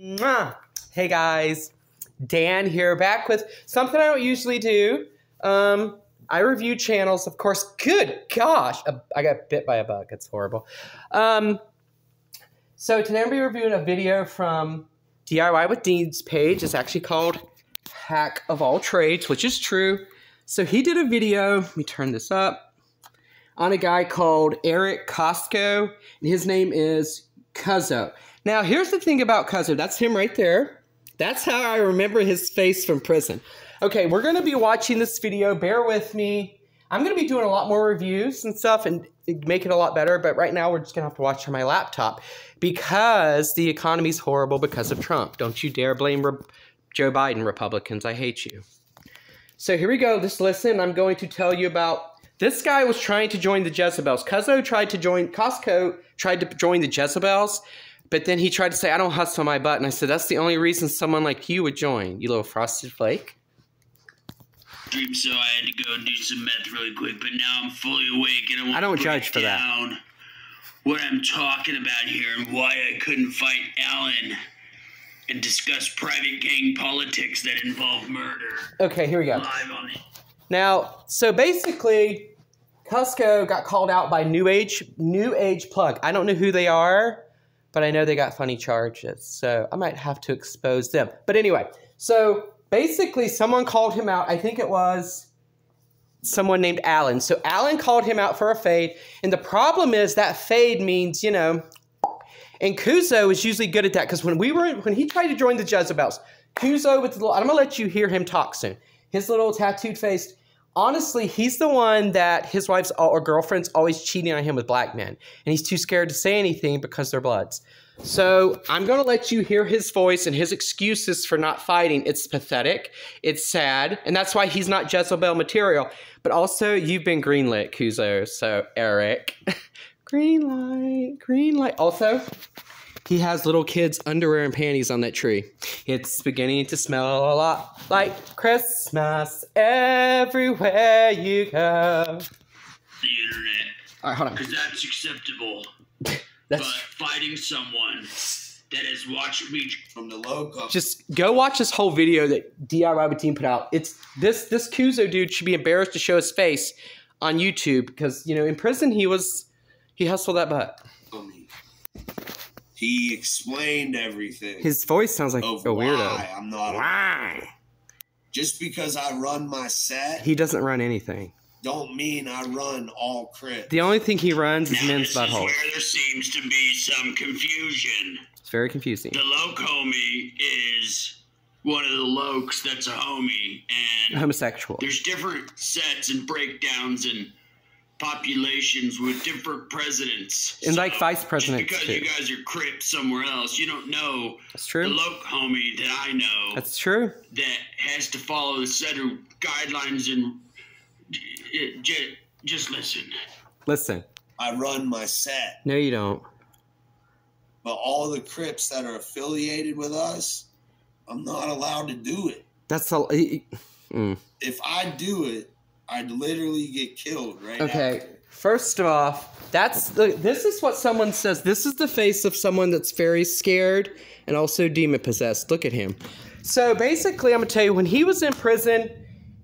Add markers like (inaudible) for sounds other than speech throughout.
Mwah. Hey guys, Dan here, back with something I don't usually do. Um, I review channels, of course. Good gosh, I got bit by a bug. It's horrible. Um, so today I'm going to be reviewing a video from DIY with Dean's page. It's actually called Hack of All Trades, which is true. So he did a video. Let me turn this up on a guy called Eric Costco, and his name is Cuzzo. Now, here's the thing about Cuzzo. That's him right there. That's how I remember his face from prison. Okay, we're going to be watching this video. Bear with me. I'm going to be doing a lot more reviews and stuff and make it a lot better, but right now we're just going to have to watch on my laptop because the economy's horrible because of Trump. Don't you dare blame Re Joe Biden, Republicans. I hate you. So here we go. Just listen. I'm going to tell you about this guy was trying to join the Jezebels. Cuzzo tried to join, Costco tried to join the Jezebels. But then he tried to say, I don't hustle my butt. And I said, that's the only reason someone like you would join, you little frosted flake. Dream so I had to go do some meth really quick, but now I'm fully awake and I want I don't to judge for down that. what I'm talking about here and why I couldn't fight Alan and discuss private gang politics that involve murder. Okay, here we go. Live on it. Now, so basically, Cusco got called out by New Age New Age Plug. I don't know who they are but I know they got funny charges, so I might have to expose them. But anyway, so basically, someone called him out. I think it was someone named Alan. So Alan called him out for a fade, and the problem is that fade means, you know, and Kuzo is usually good at that because when we were when he tried to join the Jezebels, Kuzo with the little, I'm gonna let you hear him talk soon. His little tattooed face honestly, he's the one that his wife's or girlfriend's always cheating on him with black men. And he's too scared to say anything because they're bloods. So I'm going to let you hear his voice and his excuses for not fighting. It's pathetic. It's sad. And that's why he's not Jezebel material. But also, you've been greenlit, Kuzo. So, Eric. (laughs) green light, green light. Also, he has little kids' underwear and panties on that tree. It's beginning to smell a lot like Christmas everywhere you go. The internet. All right, hold on. Because that's acceptable. (laughs) That's but fighting someone that has watched me from the logo. just go watch this whole video that DIY team put out. It's this this Kuzo dude should be embarrassed to show his face on YouTube because you know in prison he was he hustled that butt. He explained everything. His voice sounds like a weirdo. Why I'm not. Why? Just because I run my set, He doesn't run anything. don't mean I run all crit. The only thing he runs is Now, men's this is where there seems to be some confusion. It's very confusing. The loke homie is one of the lokes that's a homie, and Homosexual. there's different sets and breakdowns and populations with different presidents. And like vice just presidents, because too. you guys are crips somewhere else, you don't know That's the true. loke homie that I know That's true. that has to follow the set of guidelines and j- j- just listen. Listen. I run my set, No, you don't. but all the Crips that are affiliated with us, I'm not allowed to do it. That's a. Mm. If I do it, I'd literally get killed right Okay. after. First off, that's the. This is what someone says. This is the face of someone that's very scared and also demon possessed. Look at him. So basically, I'm gonna tell you when he was in prison,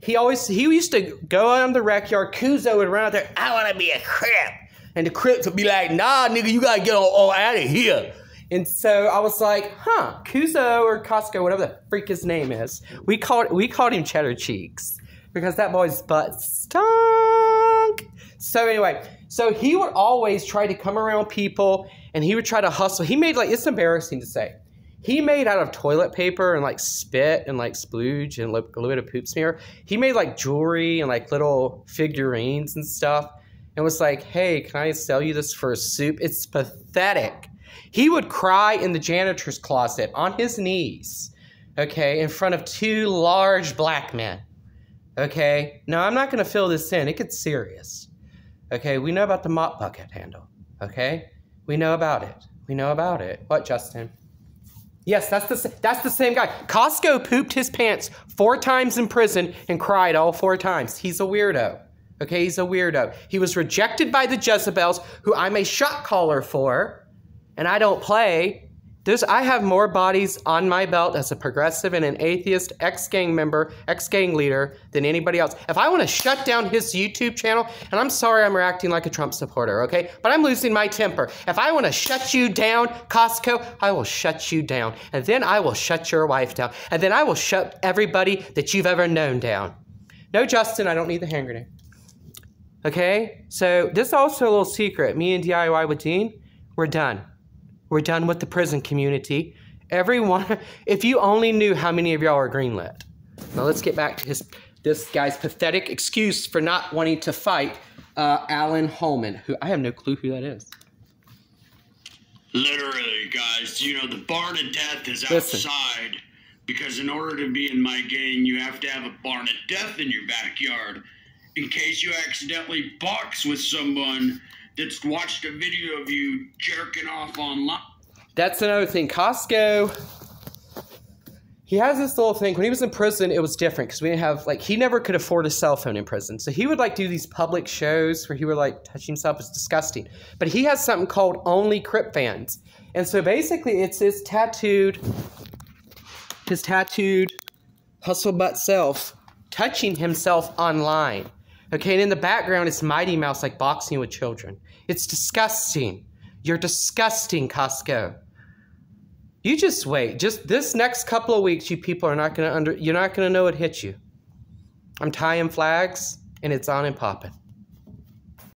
he always he used to go on the rec yard. Kuzo would run out there. I want to be a crip, and the crips would be like, Nah, nigga, you gotta get all, all out of here. And so I was like, huh, Kuzo or Costco, whatever the freak his name is. We called we called him Cheddar Cheeks because that boy's butt stunk. So anyway, so he would always try to come around people and he would try to hustle. He made like it's embarrassing to say. He made out of toilet paper and like spit and like splooge and a little bit of poop smear. He made like jewelry and like little figurines and stuff. And was like, hey, can I sell you this for a soup? It's pathetic. He would cry in the janitor's closet on his knees, okay, in front of two large black men. Okay, now I'm not going to fill this in, it gets serious. Okay, we know about the mop bucket handle. Okay, we know about it. We know about it. What, Justin? Yes, that's the that's the same guy. Costco pooped his pants four times in prison and cried all four times. He's a weirdo. Okay, he's a weirdo. He was rejected by the Jezebels, who I'm a shot caller for, and I don't play. There's, I have more bodies on my belt as a progressive and an atheist ex gang member, ex gang leader than anybody else. If I want to shut down his YouTube channel, and I'm sorry I'm reacting like a Trump supporter, okay? But I'm losing my temper. If I want to shut you down, Costco, I will shut you down. And then I will shut your wife down. And then I will shut everybody that you've ever known down. No, Justin, I don't need the hand grenade. Okay? So, this is also a little secret. Me and DIY with Dean, we're done. We're done with the prison community. Everyone, (laughs) if you only knew how many of y'all are greenlit. Now let's get back to his this guy's pathetic excuse for not wanting to fight uh, Alan Holman, who I have no clue who that is. Literally, guys, you know, the bar to death is Listen. outside because in order to be in my gang, you have to have a barn of death in your backyard in case you accidentally box with someone that's watched a video of you jerking off online. That's another thing. Costco, he has this little thing. When he was in prison, it was different because we didn't have, like, he never could afford a cell phone in prison. So he would, like, do these public shows where he would, like, touch himself. It's disgusting. But he has something called Only Crip Fans. And so basically, it's his tattooed, his tattooed hustle butt self touching himself online. Okay, and in the background, it's Mighty Mouse like boxing with children. It's disgusting. You're disgusting, Costco. You just wait. Just this next couple of weeks, you people are not gonna under. You're not gonna know it hit you. I'm tying flags, and it's on and popping.